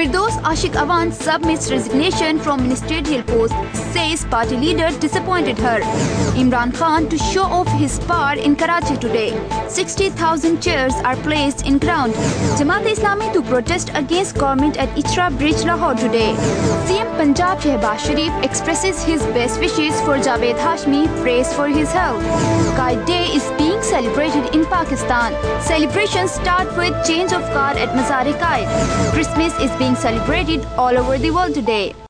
Firdous Ashiq Awan submits resignation from ministerial post, says party leader disappointed her. Imran Khan to show off his power in Karachi today. 60,000 chairs are placed in ground. Jamaat Islami to protest against government at Itra Bridge, Lahore today. CM Punjab Shehbaz Sharif expresses his best wishes for Javed Hashmi, prays for his health. Quaid Day celebrated in Pakistan. Celebrations start with change of guard at Mazar-e Quaid. Christmas is being celebrated all over the world today.